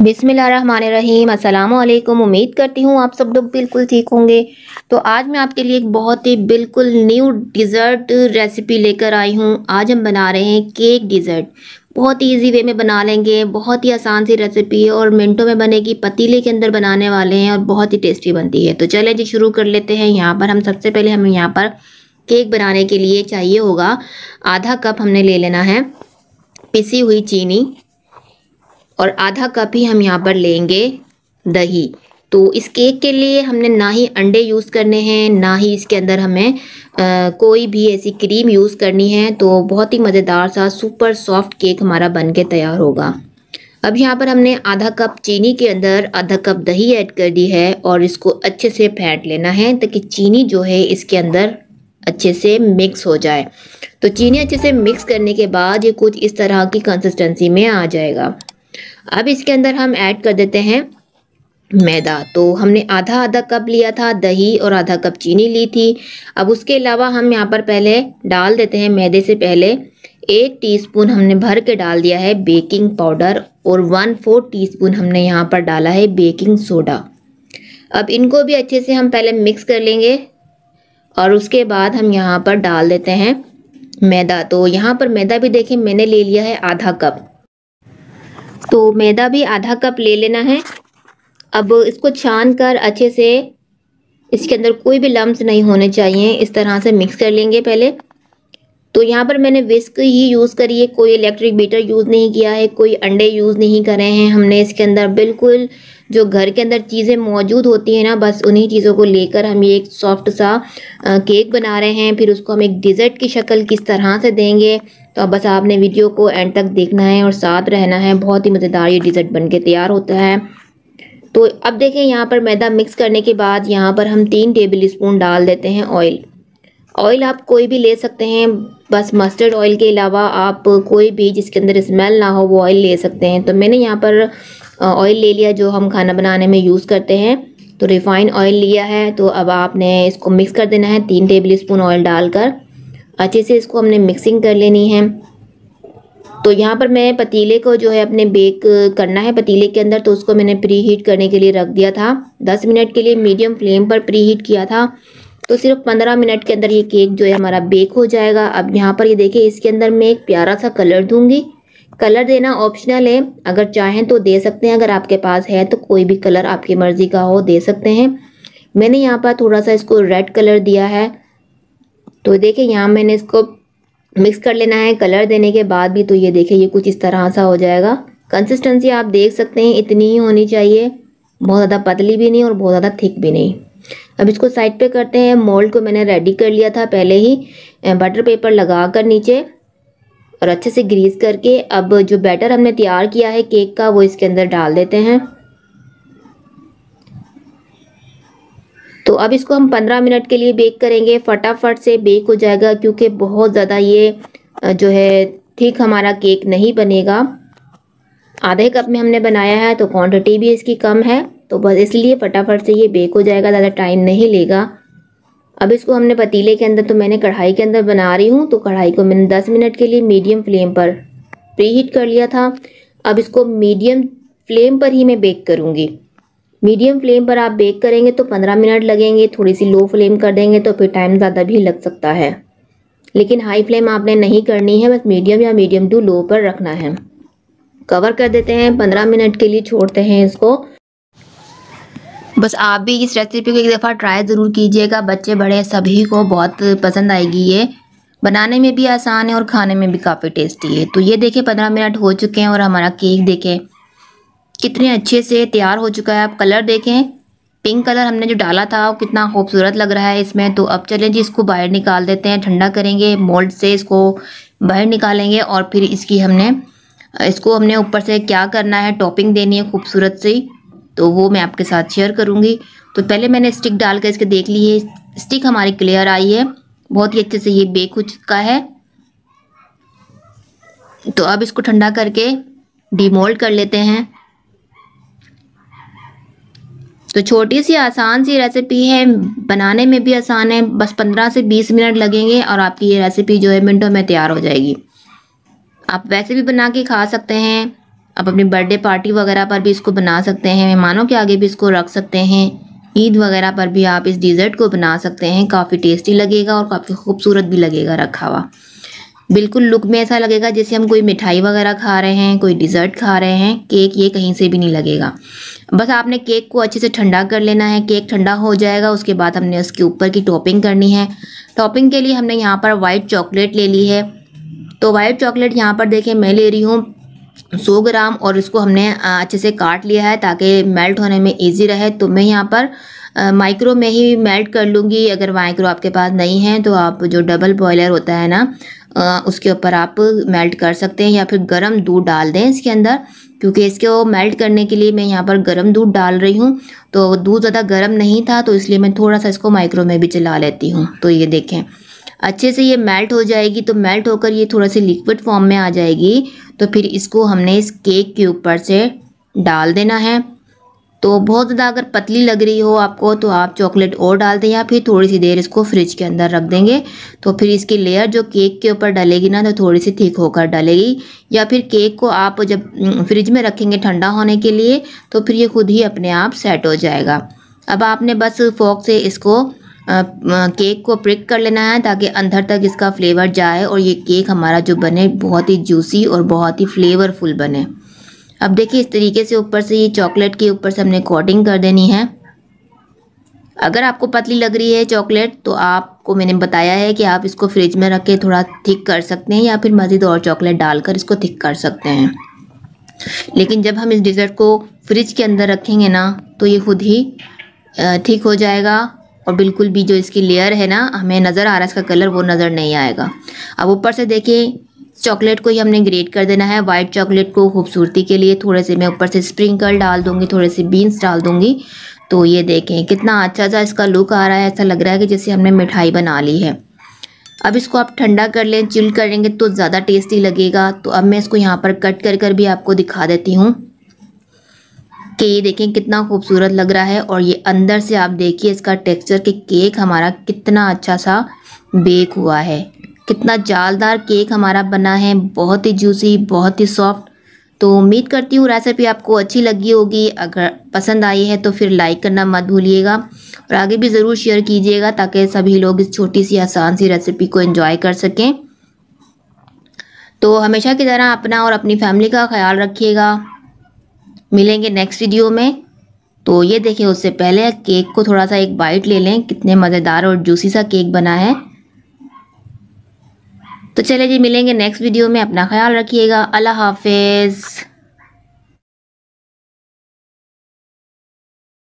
बिसमीम अल्लाम उम्मीद करती हूँ आप सब लोग बिल्कुल ठीक होंगे। तो आज मैं आपके लिए एक बहुत ही बिल्कुल न्यू डिज़र्ट रेसिपी लेकर आई हूँ। आज हम बना रहे हैं केक डिज़र्ट। बहुत ही इजी वे में बना लेंगे। बहुत ही आसान सी रेसिपी है और मिनटों में बनेगी। पतीले के अंदर बनाने वाले हैं और बहुत ही टेस्टी बनती है। तो चले जी, शुरू कर लेते हैं। यहाँ पर हम सबसे पहले हमें यहाँ पर केक बनाने के लिए चाहिए होगा। आधा कप हमने ले लेना है। पिसी हुई चीनी। और आधा कप ही हम यहाँ पर लेंगे दही। तो इस केक के लिए हमने ना ही अंडे यूज़ करने हैं ना ही इसके अंदर हमें आ, कोई भी ऐसी क्रीम यूज़ करनी है तो बहुत ही मज़ेदार सा सुपर सॉफ्ट केक हमारा बन के तैयार होगा। अब यहाँ पर हमने आधा कप चीनी के अंदर आधा कप दही ऐड कर दी है और इसको अच्छे से फेंट लेना है ताकि चीनी जो है इसके अंदर अच्छे से मिक्स हो जाए। तो चीनी अच्छे से मिक्स करने के बाद ये कुछ इस तरह की कंसिस्टेंसी में आ जाएगा। अब इसके अंदर हम ऐड कर देते हैं मैदा। तो हमने आधा आधा कप लिया था, दही और आधा कप चीनी ली थी। अब उसके अलावा हम यहाँ पर पहले डाल देते हैं मैदे से पहले। एक टीस्पून हमने भर के डाल दिया है बेकिंग पाउडर और वन फोर टीस्पून हमने यहाँ पर डाला है बेकिंग सोडा अब इनको भी अच्छे से हम पहले मिक्स कर लेंगे और उसके बाद हम यहाँ पर डाल देते हैं मैदा। तो यहाँ पर मैदा भी देखें मैंने ले लिया है आधा कप। तो मैदा भी आधा कप ले लेना है। अब इसको छान कर अच्छे से इसके अंदर कोई भी लम्ब नहीं होने चाहिए। इस तरह से मिक्स कर लेंगे पहले। तो यहाँ पर मैंने विस्क ही यूज़ करी है। कोई इलेक्ट्रिक बीटर यूज़ नहीं किया है। कोई अंडे यूज़ नहीं करे हैं हमने इसके अंदर। बिल्कुल जो घर के अंदर चीज़ें मौजूद होती हैं ना, बस उन्हीं चीज़ों को लेकर हम ये एक सॉफ्ट सा केक बना रहे हैं। फिर उसको हम एक डिज़र्ट की शक्ल किस तरह से देंगे। तो अब बस आपने वीडियो को एंड तक देखना है और साथ रहना है। बहुत ही मज़ेदार ये डिज़र्ट बन के तैयार होता है। तो अब देखें यहाँ पर मैदा मिक्स करने के बाद यहाँ पर हम तीन टेबल स्पून डाल देते हैं ऑयल ऑयल आप कोई भी ले सकते हैं। बस मस्टर्ड ऑयल के अलावा आप कोई भी जिसके अंदर स्मेल ना हो, वो ऑयल ले सकते हैं। तो मैंने यहाँ पर ऑयल ले लिया जो हम खाना बनाने में यूज़ करते हैं। तो रिफ़ाइन ऑयल लिया है। तो अब आपने इसको मिक्स कर देना है। तीन टेबल स्पून ऑयल डालकर। अच्छे से इसको हमने मिक्सिंग कर लेनी है। तो यहाँ पर मैं पतीले को जो है अपने बेक करना है। पतीले के अंदर तो उसको मैंने प्री हीट करने के लिए रख दिया था। दस मिनट के लिए मीडियम फ्लेम पर प्री हीट किया था। तो सिर्फ़ पंद्रह मिनट के अंदर ये केक जो है हमारा बेक हो जाएगा। अब यहाँ पर ये देखिए, इसके अंदर मैं एक प्यारा सा कलर दूँगी। कलर देना ऑप्शनल है। अगर चाहें तो दे सकते हैं। अगर आपके पास है तो कोई भी कलर आपकी मर्ज़ी का हो, दे सकते हैं। मैंने यहाँ पर थोड़ा सा इसको रेड कलर दिया है। तो देखिए, यहाँ मैंने इसको मिक्स कर लेना है कलर देने के बाद भी तो ये देखिए, ये कुछ इस तरह सा हो जाएगा। कंसिस्टेंसी आप देख सकते हैं, इतनी ही होनी चाहिए। बहुत ज़्यादा पतली भी नहीं और बहुत ज़्यादा थिक भी नहीं। अब इसको साइड पे करते हैं। मोल्ड को मैंने रेडी कर लिया था पहले ही। बटर पेपर लगा कर नीचे और अच्छे से ग्रीस करके अब जो बैटर हमने तैयार किया है केक का, वो इसके अंदर डाल देते हैं। तो अब इसको हम पंद्रह मिनट के लिए बेक करेंगे। फटाफट से बेक हो जाएगा क्योंकि बहुत ज़्यादा ये जो है, ठीक हमारा केक नहीं बनेगा। आधे कप में हमने बनाया है तो क्वांटिटी भी इसकी कम है तो बस इसलिए फटाफट से ये बेक हो जाएगा, ज़्यादा टाइम नहीं लेगा। अब इसको हमने पतीले के अंदर तो मैंने कढ़ाई के अंदर बना रही हूँ तो कढ़ाई को मैंने दस मिनट के लिए मीडियम फ्लेम पर प्री हीट कर लिया था। अब इसको मीडियम फ्लेम पर ही मैं बेक करूँगी। मीडियम फ्लेम पर आप बेक करेंगे तो पंद्रह मिनट लगेंगे थोड़ी सी लो फ्लेम कर देंगे तो फिर टाइम ज़्यादा भी लग सकता है। लेकिन हाई फ्लेम आपने नहीं करनी है, बस मीडियम या मीडियम टू लो पर रखना है। कवर कर देते हैं, पंद्रह मिनट के लिए छोड़ते हैं इसको। बस आप भी इस रेसिपी को एक दफ़ा ट्राई ज़रूर कीजिएगा, बच्चे बड़े सभी को बहुत पसंद आएगी ये। बनाने में भी आसान है और खाने में भी काफ़ी टेस्टी है। तो ये देखें पंद्रह मिनट हो चुके हैं और हमारा केक देखें। कितने अच्छे से तैयार हो चुका है। आप कलर देखें। पिंक कलर हमने जो डाला था, वो कितना खूबसूरत लग रहा है इसमें। तो अब चलें जी, इसको बाहर निकाल देते हैं, ठंडा करेंगे, मोल्ड से इसको बाहर निकालेंगे और फिर इसकी हमने, इसको हमने ऊपर से क्या करना है, टॉपिंग देनी है खूबसूरत से। तो वो मैं आपके साथ शेयर करूँगी। तो पहले मैंने स्टिक डाल कर इसके देख ली है। स्टिक हमारी क्लियर आई है। बहुत ही अच्छे से ये बेक हो चुका है। तो अब इसको ठंडा करके डीमोल्ड कर लेते हैं। तो छोटी सी आसान सी रेसिपी है, बनाने में भी आसान है, बस पंद्रह से बीस मिनट लगेंगे और आपकी ये रेसिपी जो है मिनटों में तैयार हो जाएगी। आप वैसे भी बना के खा सकते हैं, आप अपनी बर्थडे पार्टी वगैरह पर भी इसको बना सकते हैं, मेहमानों के आगे भी इसको रख सकते हैं, ईद वगैरह पर भी आप इस डिज़र्ट को बना सकते हैं, काफ़ी टेस्टी लगेगा और काफ़ी खूबसूरत भी लगेगा रखा हुआ। बिल्कुल लुक में ऐसा लगेगा जैसे हम कोई मिठाई वगैरह खा रहे हैं, कोई डिज़र्ट खा रहे हैं, केक ये कहीं से भी नहीं लगेगा। बस आपने केक को अच्छे से ठंडा कर लेना है, केक ठंडा हो जाएगा, उसके बाद हमने उसके ऊपर की टॉपिंग करनी है। टॉपिंग के लिए हमने यहाँ पर वाइट चॉकलेट ले ली है। तो वाइट चॉकलेट यहाँ पर देखें, मैं ले रही हूँ सौ ग्राम और इसको हमने अच्छे से काट लिया है ताकि मेल्ट होने में इजी रहे। तो मैं यहाँ पर माइक्रो में ही मेल्ट कर लूँगी। अगर माइक्रो आपके पास नहीं है तो आप जो डबल बॉयलर होता है ना उसके ऊपर आप मेल्ट कर सकते हैं या फिर गर्म दूध डाल दें इसके अंदर, क्योंकि इसको मेल्ट करने के लिए मैं यहाँ पर गर्म दूध डाल रही हूँ। तो दूध ज़्यादा गर्म नहीं था तो इसलिए मैं थोड़ा सा इसको माइक्रो में भी चला लेती हूँ। तो ये देखें, अच्छे से ये मेल्ट हो जाएगी तो मेल्ट होकर ये थोड़ा सी लिक्विड फॉर्म में आ जाएगी। तो फिर इसको हमने इस केक के ऊपर से डाल देना है। तो बहुत ज़्यादा अगर पतली लग रही हो आपको तो आप चॉकलेट और डाल दें या फिर थोड़ी सी देर इसको फ्रिज के अंदर रख देंगे। तो फिर इसकी लेयर जो केक के ऊपर डलेगी ना तो थोड़ी सी थिक होकर डलेगी। या फिर केक को आप जब फ्रिज में रखेंगे ठंडा होने के लिए तो फिर ये खुद ही अपने आप सेट हो जाएगा। अब आपने बस फोक से इसको केक को प्रिक कर लेना है, ताकि अंदर तक इसका फ्लेवर जाए और ये केक हमारा जो बने, बहुत ही जूसी और बहुत ही फ्लेवरफुल बने। अब देखिए इस तरीके से ऊपर से ये चॉकलेट के ऊपर से हमने कोटिंग कर देनी है। अगर आपको पतली लग रही है चॉकलेट तो आपको मैंने बताया है कि आप इसको फ्रिज में रख के थोड़ा थिक कर सकते हैं या फिर मज़ीद और चॉकलेट डालकर इसको थिक कर सकते हैं। लेकिन जब हम इस डिज़र्ट को फ्रिज के अंदर रखेंगे ना तो ये खुद ही ठीक हो जाएगा और बिल्कुल भी जो इसकी लेयर है ना, हमें नज़र आ रहा है, इसका कलर वो नज़र नहीं आएगा। अब ऊपर से देखिए चॉकलेट को ही हमने ग्रेट कर देना है। वाइट चॉकलेट को खूबसूरती के लिए थोड़े से मैं ऊपर से स्प्रिंकल डाल दूँगी, थोड़े से बीन्स डाल दूँगी। तो ये देखें, कितना अच्छा सा इसका लुक आ रहा है। ऐसा लग रहा है कि जैसे हमने मिठाई बना ली है। अब इसको आप ठंडा कर लें चिल करेंगे तो ज़्यादा टेस्टी लगेगा। तो अब मैं इसको यहाँ पर कट कर कर भी आपको दिखा देती हूँ कि ये देखें कितना खूबसूरत लग रहा है। और ये अंदर से आप देखिए इसका टेक्सचर कि केक हमारा कितना अच्छा सा बेक हुआ है। कितना जालदार केक हमारा बना है, बहुत ही जूसी बहुत ही सॉफ्ट तो उम्मीद करती हूँ रेसिपी आपको अच्छी लगी होगी। अगर पसंद आई है तो फिर लाइक करना मत भूलिएगा और आगे भी ज़रूर शेयर कीजिएगा ताकि सभी लोग इस छोटी सी आसान सी रेसिपी को एंजॉय कर सकें। तो हमेशा की तरह अपना और अपनी फैमिली का ख्याल रखिएगा। मिलेंगे नेक्स्ट वीडियो में। तो ये देखें उससे पहले केक को थोड़ा सा एक बाइट ले लें। कितने मज़ेदार और जूसी सा केक बना है। तो चले जी मिलेंगे नेक्स्ट वीडियो में। अपना ख्याल रखिएगा। अल्लाह हाफिज़।